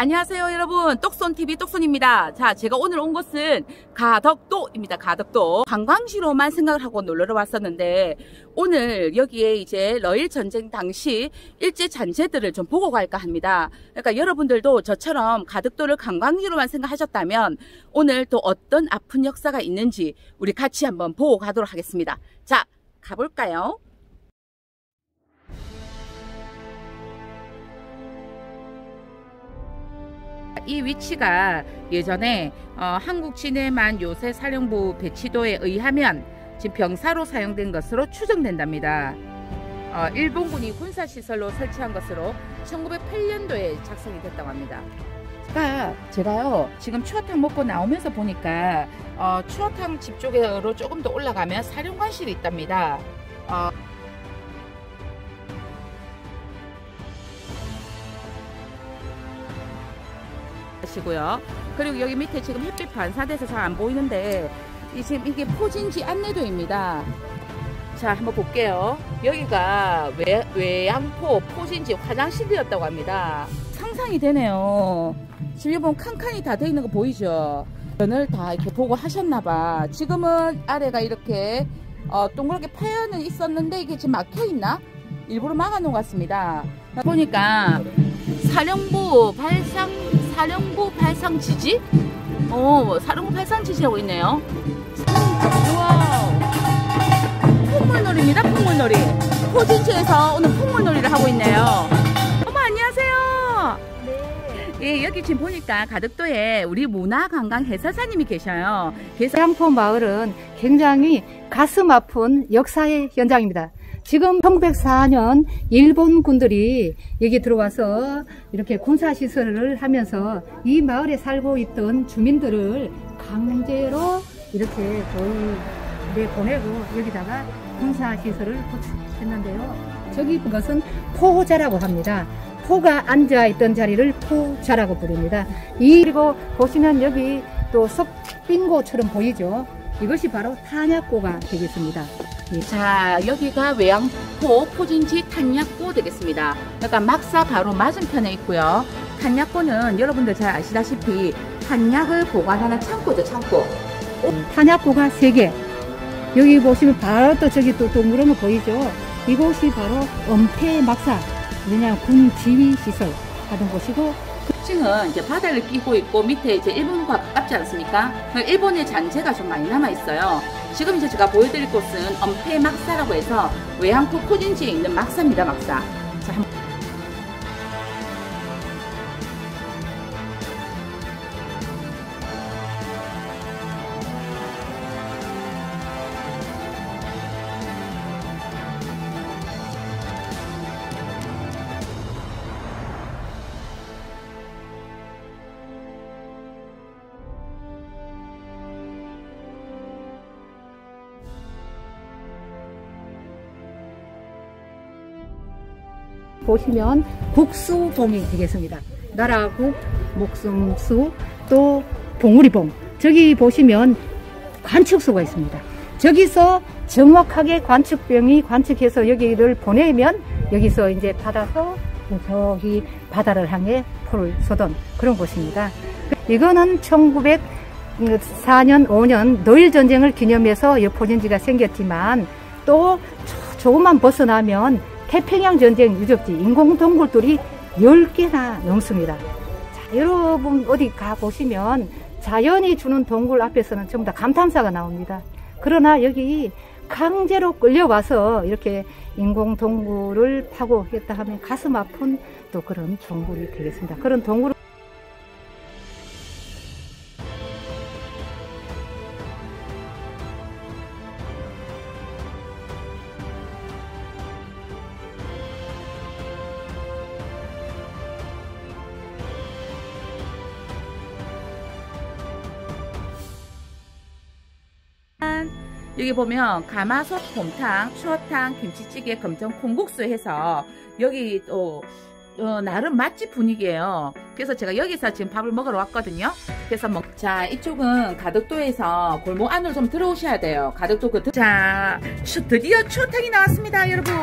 안녕하세요 여러분. 똑손TV 똑손입니다. 자 제가 오늘 온 곳은 가덕도입니다 가덕도. 관광지로만 생각을 하고 놀러 왔었는데 오늘 여기에 이제 러일 전쟁 당시 일제 잔재들을 좀 보고 갈까 합니다. 그러니까 여러분들도 저처럼 가덕도를 관광지로만 생각하셨다면 오늘 또 어떤 아픈 역사가 있는지 우리 같이 한번 보고 가도록 하겠습니다. 자 가볼까요 이 위치가 예전에 어, 한국 진해만 요새 사령부 배치도에 의하면 지금 병사로 사용된 것으로 추정된답니다. 어, 일본군이 군사시설로 설치한 것으로 1908년도에 작성이 됐다고 합니다. 그러니까 제가요 지금 추어탕 먹고 나오면서 보니까 어, 추어탕 집 쪽으로 조금 더 올라가면 사령관실이 있답니다. 어, 하시고요. 그리고 여기 밑에 지금 햇빛 반사돼서 잘 안 보이는데 이 지금 이게 포진지 안내도입니다. 자 한번 볼게요. 여기가 외, 외양포 포진지 화장실이었다고 합니다. 상상이 되네요. 지금 보면 칸칸이 다 돼 있는 거 보이죠? 면을 다 이렇게 보고 하셨나봐. 지금은 아래가 이렇게 어, 동그랗게 파여는 있었는데 이게 지금 막혀 있나? 일부러 막아놓은 것 같습니다. 보니까 사령부 발상 사령부 발상 지지? 어, 사령부 발상 지지라고 있네요. 우와. 풍물놀이입니다, 풍물놀이. 포진지에서 오늘 풍물놀이를 하고 있네요. 어머, 안녕하세요. 네. 예, 여기 지금 보니까 가덕도에 우리 문화관광 해설사님이 계셔요. 양포 마을은 굉장히 가슴 아픈 역사의 현장입니다. 지금 1904년 일본 군들이 여기 들어와서 이렇게 군사시설을 하면서 이 마을에 살고 있던 주민들을 강제로 이렇게 저희 보내고 여기다가 군사시설을 구축했는데요. 저기 그것은 포자라고 합니다. 포가 앉아있던 자리를 포자라고 부릅니다. 이 그리고 보시면 여기 또 석빙고처럼 보이죠. 이것이 바로 탄약고가 되겠습니다. 예. 자 여기가 외양포 포진지 탄약고 되겠습니다. 그러니까 막사 바로 맞은편에 있고요. 탄약고는 여러분들 잘 아시다시피 탄약을 보관하는 창고죠 창고. 탄약고가 3개. 여기 보시면 바로 또 저기 또 동그란 거 보이죠? 이곳이 바로 엄폐 막사. 왜냐하면 군 지휘 시설 하던 곳이고 층은 이제 바다를 끼고 있고 밑에 이제 일본과 가깝지 않습니까? 일본의 잔재가 좀 많이 남아 있어요. 지금 이제 제가 보여드릴 곳은 엄폐 막사라고 해서 외항포 포진지에 있는 막사입니다, 막사. 보시면 국수봉이 되겠습니다. 나라국, 목숨수, 또 봉우리봉. 저기 보시면 관측소가 있습니다. 저기서 정확하게 관측병이 관측해서 여기를 보내면 여기서 이제 받아서 저기 바다를 향해 포를 쏘던 그런 곳입니다. 이거는 1904년, 5년 노일 전쟁을 기념해서 여포진지가 생겼지만 또 조금만 벗어나면 태평양 전쟁 유적지 인공 동굴들이 10개나 넘습니다. 자, 여러분 어디 가 보시면 자연이 주는 동굴 앞에서는 전부 다 감탄사가 나옵니다. 그러나 여기 강제로 끌려와서 이렇게 인공 동굴을 파고 했다 하면 가슴 아픈 또 그런 동굴이 되겠습니다. 그런 동굴 여기 보면 가마솥 곰탕, 추어탕, 김치찌개, 검정 콩국수 해서 여기 또 어, 나름 맛집 분위기예요. 그래서 제가 여기서 지금 밥을 먹으러 왔거든요. 그래서 먹, 자, 이쪽은 가덕도에서 골목 안으로 좀 들어오셔야 돼요. 가덕도 그, 자, 드디어 추어탕이 나왔습니다, 여러분.